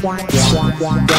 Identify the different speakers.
Speaker 1: Wow.